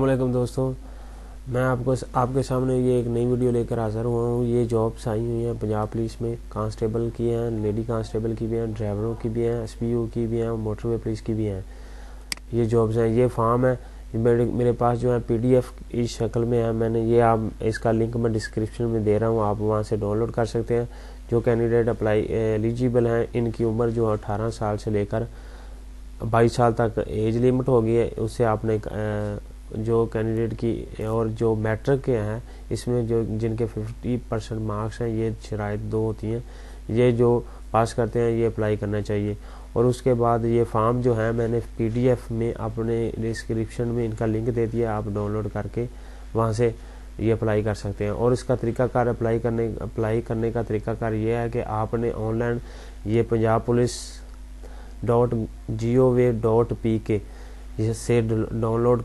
वालेकुम दोस्तों, मैं आपको आपके सामने ये एक नई वीडियो लेकर हाजिर हुआ हूँ। ये जॉब्स आई हुई हैं पंजाब पुलिस में, कांस्टेबल की हैं, लेडी कांस्टेबल की भी हैं, ड्राइवरों की भी हैं एसपीयू की भी हैं, मोटरवे पुलिस की भी हैं। ये जॉब्स हैं, ये फॉर्म है। मेरे मेरे पास जो है पीडीएफ इस शक्ल में है। मैंने ये आप, इसका लिंक मैं डिस्क्रिप्शन में दे रहा हूँ, आप वहाँ से डाउनलोड कर सकते हैं। जो कैंडिडेट अप्लाई एलिजिबल हैं, इनकी उम्र जो है अठारह साल से लेकर बाईस साल तक एज लिमिट होगी। है उससे आपने जो कैंडिडेट की और जो मैट्रिक के हैं, इसमें जो, जिनके 50 परसेंट मार्क्स हैं, ये शराइ दो होती हैं। ये जो पास करते हैं, ये अप्लाई करना चाहिए। और उसके बाद ये फॉर्म जो है, मैंने पीडीएफ में अपने डिस्क्रिप्शन में इनका लिंक दे दिया, आप डाउनलोड करके वहाँ से ये अप्लाई कर सकते हैं। और इसका तरीकाकार अप्लाई करने अप्लाई करने का तरीकाकार ये है कि आपने ऑनलाइन ये Punjab police dot G O V dot P K से डाउनलोड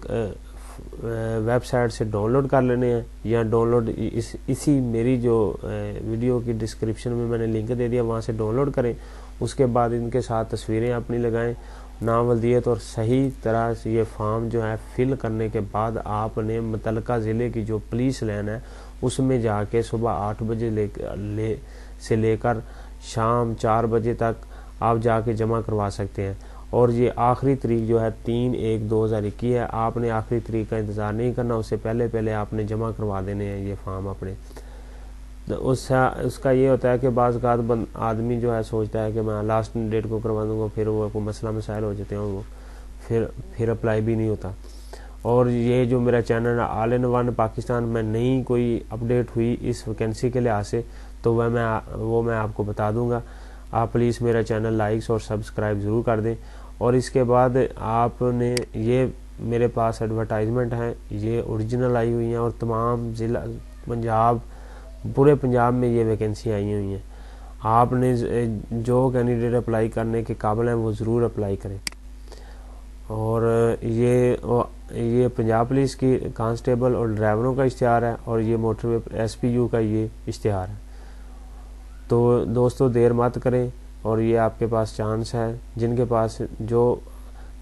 वेबसाइट से डाउनलोड कर लेने हैं या डाउनलोड इस इसी मेरी जो वीडियो की डिस्क्रिप्शन में मैंने लिंक दे दिया वहाँ से डाउनलोड करें। उसके बाद इनके साथ तस्वीरें अपनी लगाएँ। नाम वल्दियत और सही तरह से ये फॉर्म जो है फिल करने के बाद आपने मुतलका ज़िले की जो पुलिस लाइन है उसमें जाके सुबह आठ बजे ले, ले से लेकर शाम चार बजे तक आप जाके जमा करवा सकते हैं। और ये आखिरी तरीक जो है तीन एक दो हज़ार इक्कीस है। आपने आखिरी तरीक का इंतज़ार नहीं करना, उससे पहले पहले आपने जमा करवा देने हैं ये फॉर्म अपने। तो उसका उसका ये होता है कि बाज़ आदमी जो है सोचता है कि मैं लास्ट डेट को करवा दूँगा, फिर वो कोई मसला मसाइल हो जाते हैं वो, फिर फिर अप्लाई भी नहीं होता। और ये जो मेरा चैनल है आल इन वन पाकिस्तान, में नई कोई अपडेट हुई इस वैकेंसी के लिहाज से तो वह मैं, वो मैं आपको बता दूँगा। आप प्लीज़ मेरा चैनल लाइक्स और सब्सक्राइब ज़रूर कर दें। और इसके बाद आपने ये मेरे पास एडवर्टाइजमेंट हैं, ये ओरिजिनल आई हुई हैं और तमाम ज़िला, पंजाब, पूरे पंजाब में ये वैकेंसी आई हुई हैं। आपने जो कैंडिडेट अप्लाई करने के काबिल हैं, वो ज़रूर अप्लाई करें। और ये ये पंजाब पुलिस की कांस्टेबल और ड्राइवरों का इश्तहार है और ये मोटरवे एसपीयू का ये इश्तहार है। तो दोस्तों, देर मत करें और ये आपके पास चांस है। जिनके पास जो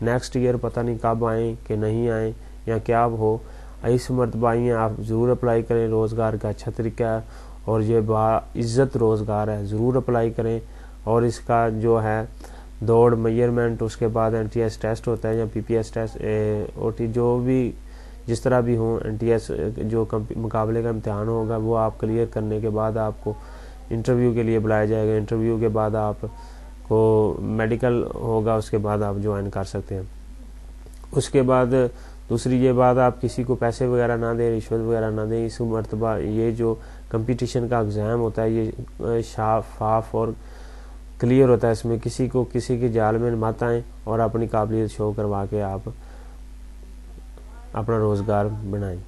नेक्स्ट ईयर पता नहीं कब आए कि नहीं आए या क्या हो, इस मरतबा आप ज़रूर अप्लाई करें। रोज़गार का अच्छा तरीका है और ये इज़्ज़त रोज़गार है, ज़रूर अप्लाई करें। और इसका जो है, दौड़ मेयरमेंट उसके बाद एन टी एस टेस्ट होता है या पी पी एस टेस्ट ओ जो भी, जिस तरह भी हो एन टी एस जो मुकाबले का इम्तहान होगा, वो आप क्लियर करने के बाद आपको इंटरव्यू के लिए बुलाया जाएगा। इंटरव्यू के बाद आप को मेडिकल होगा, उसके बाद आप ज्वाइन कर सकते हैं। उसके बाद दूसरी ये बात, आप किसी को पैसे वगैरह ना दें, रिश्वत वगैरह ना दें, इस मरतबा ये जो कंपटीशन का एग्ज़ाम होता है, ये शाफाफ और क्लियर होता है इसमें। किसी को किसी के जाल में मत आए और अपनी काबिलियत शो करवा के आप अपना रोज़गार बनाएँ।